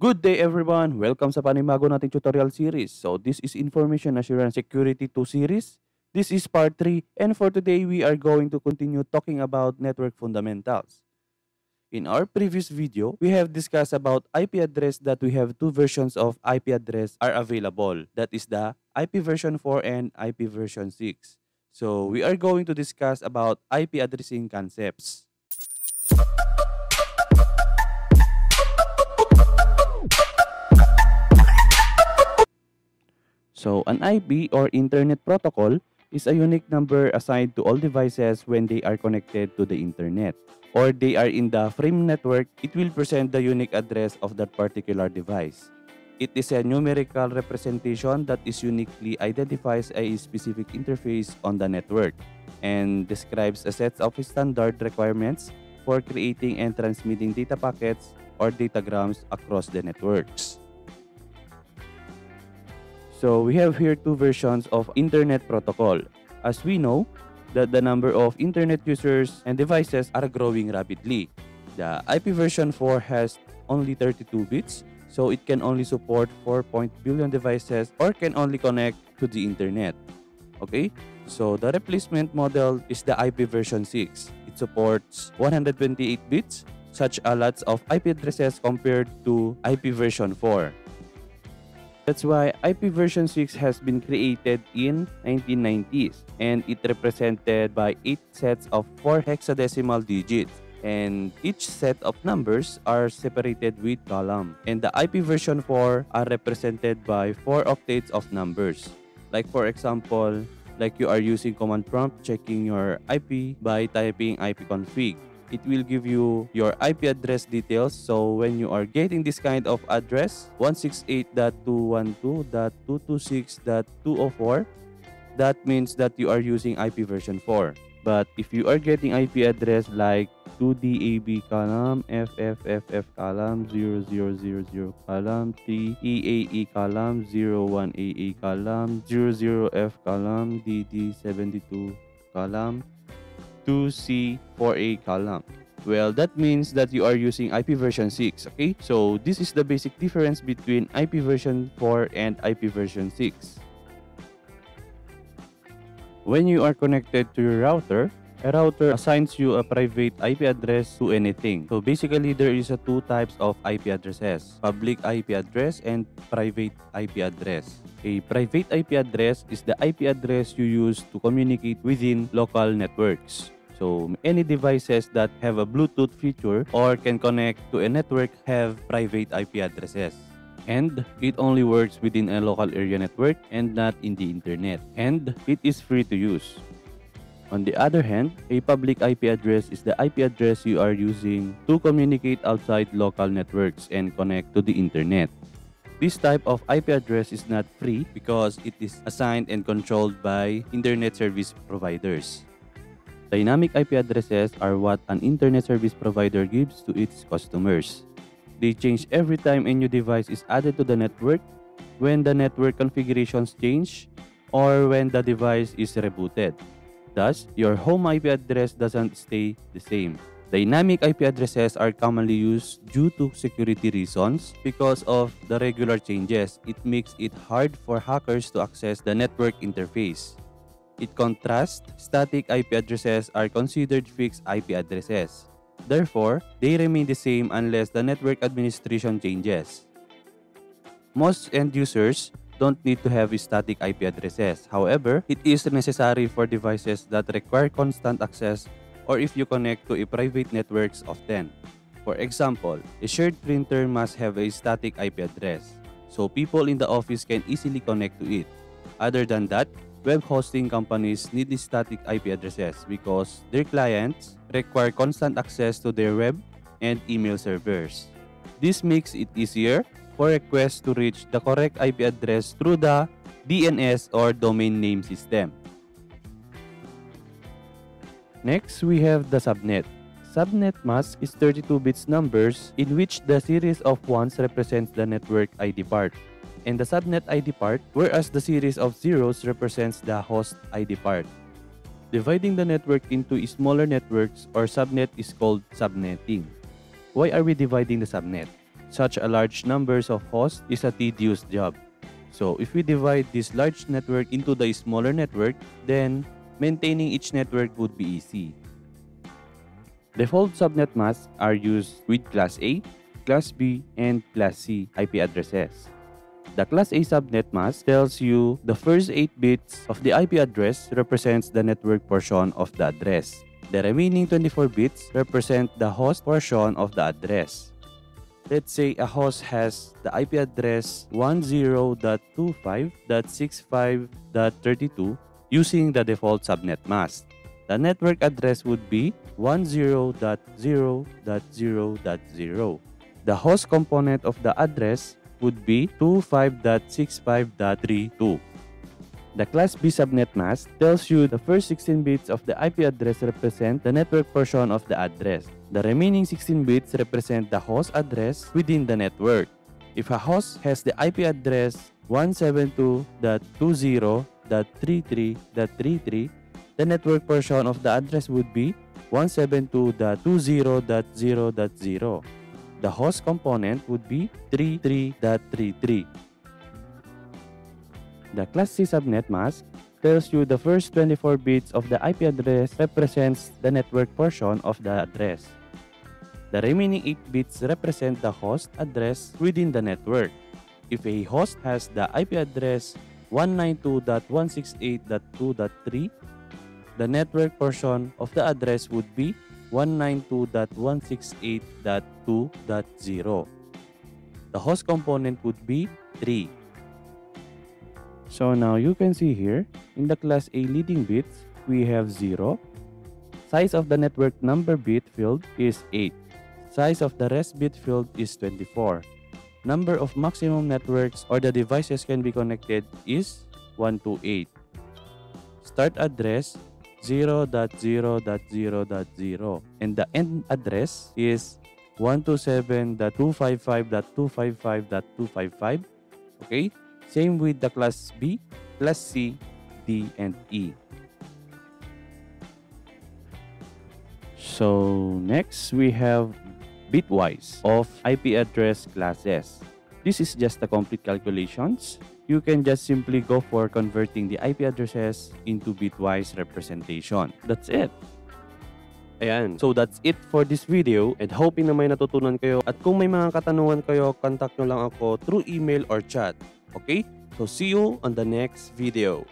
Good day everyone! Welcome sa panimago nating tutorial series. So this is Information Assurance Security 2 series. This is part 3 and for today we are going to continue talking about network fundamentals. In our previous video, we have discussed about IP address that we have two versions of IP address are available. That is the IP version 4 and IP version 6. So we are going to discuss about IP addressing concepts. So an IP or Internet Protocol is a unique number assigned to all devices when they are connected to the Internet or they are in the frame network, it will present the unique address of that particular device. It is a numerical representation that is uniquely identifies a specific interface on the network and describes a set of standard requirements for creating and transmitting data packets or datagrams across the networks. So we have here two versions of Internet Protocol. As we know, that the number of Internet users and devices are growing rapidly. The IP version 4 has only 32 bits, so it can only support 4. billion devices or can only connect to the Internet. Okay, so the replacement model is the IP version 6. It supports 128 bits, such a lots of IP addresses compared to IP version 4. That's why IP version 6 has been created in 1990s and it represented by 8 sets of 4 hexadecimal digits and each set of numbers are separated with column and the IP version 4 are represented by 4 octets of numbers. Like for example like you are using command prompt checking your IP by typing ipconfig it will give you your IP address details. So when you are getting this kind of address, 168.212.226.204, that means that you are using IP version 4. But if you are getting IP address like 2DAB column, FFFF column, 0000 column, TEAE column, 01AA column, 00F column, DD72 column, 2C4A column. Well, that means that you are using IP version 6, okay? So, this is the basic difference between IP version 4 and IP version 6. When you are connected to your router, a router assigns you a private IP address to anything. So basically, there is a two types of IP addresses, public IP address and private IP address. A private IP address is the IP address you use to communicate within local networks. So any devices that have a Bluetooth feature or can connect to a network have private IP addresses. And it only works within a local area network and not in the internet. And it is free to use. On the other hand, a public IP address is the IP address you are using to communicate outside local networks and connect to the internet. This type of IP address is not free because it is assigned and controlled by internet service providers. Dynamic IP addresses are what an internet service provider gives to its customers. They change every time a new device is added to the network, when the network configurations change, or when the device is rebooted. Thus, your home IP address doesn't stay the same. Dynamic IP addresses are commonly used due to security reasons because of the regular changes. It makes it hard for hackers to access the network interface. It contrasts, static IP addresses are considered fixed IP addresses. Therefore, they remain the same unless the network administration changes. Most end users don't need to have static IP addresses. However, it is necessary for devices that require constant access or if you connect to a private networks often. For example, a shared printer must have a static IP address, so people in the office can easily connect to it. Other than that, web hosting companies need static IP addresses because their clients require constant access to their web and email servers. This makes it easier for requests to reach the correct IP address through the DNS or domain name system. Next, we have the subnet. Subnet mask is 32 bits numbers in which the series of ones represents the network ID part and the subnet ID part, whereas the series of zeros represents the host ID part. Dividing the network into smaller networks or subnet is called subnetting. Why are we dividing the subnet? such a large numbers of hosts is a tedious job. So if we divide this large network into the smaller network, then maintaining each network would be easy. Default subnet masks are used with Class A, Class B, and Class C IP addresses. The Class A subnet mask tells you the first 8 bits of the IP address represents the network portion of the address. The remaining 24 bits represent the host portion of the address. Let's say a host has the IP address 10.25.65.32 using the default subnet mask. The network address would be 10.0.0.0. The host component of the address would be 25.65.32. The Class B subnet mask tells you the first 16 bits of the IP address represent the network portion of the address. The remaining 16 bits represent the host address within the network. If a host has the IP address 172.20.33.33, the network portion of the address would be 172.20.0.0. The host component would be 33.33. The Class C subnet mask tells you the first 24 bits of the IP address represents the network portion of the address. The remaining 8 bits represent the host address within the network. If a host has the IP address 192.168.2.3, the network portion of the address would be 192.168.2.0. The host component would be 3. So now you can see here, in the class A leading bits, we have 0. Size of the network number bit field is 8. Size of the rest bit field is 24. Number of maximum networks or the devices can be connected is 128. Start address 0.0.0.0 and the end address is 127.255.255.255 okay? Same with the class B class C D and E. So next we have bitwise of IP address classes. This is just the complete calculations you can just simply go for converting the IP addresses into bitwise representation. That's it. Ayan. So that's it for this video and hoping na may natutunan kayo. At kung may mga katanungan kayo, contact nyo lang ako through email or chat. Okay? So see you on the next video.